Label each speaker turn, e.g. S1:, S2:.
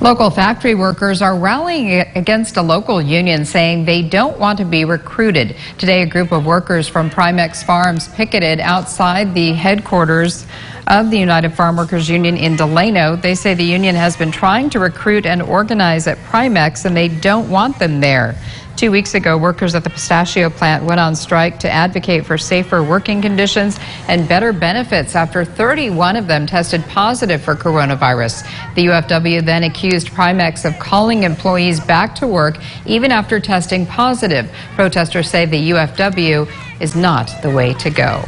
S1: Local factory workers are rallying against a local union saying they don't want to be recruited. Today, a group of workers from Primex Farms picketed outside the headquarters of the United Farm Workers Union in Delano. They say the union has been trying to recruit and organize at Primex and they don't want them there. Two weeks ago, workers at the pistachio plant went on strike to advocate for safer working conditions and better benefits after 31 of them tested positive for coronavirus. The UFW then accused Primex of calling employees back to work even after testing positive. Protesters say the UFW is not the way to go.